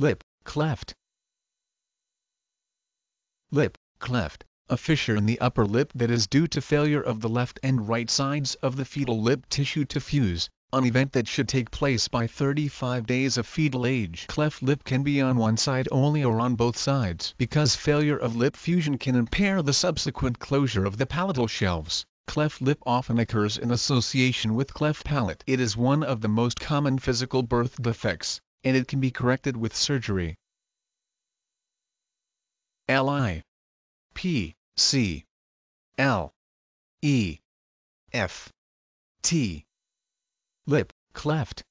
Lip cleft. Lip cleft, a fissure in the upper lip that is due to failure of the left and right sides of the fetal lip tissue to fuse, an event that should take place by 35 days of fetal age. Cleft lip can be on one side only or on both sides because failure of lip fusion can impair the subsequent closure of the palatal shelves. Cleft lip often occurs in association with cleft palate. It is one of the most common physical birth defects, and it can be corrected with surgery. L I P C L E F T Lip cleft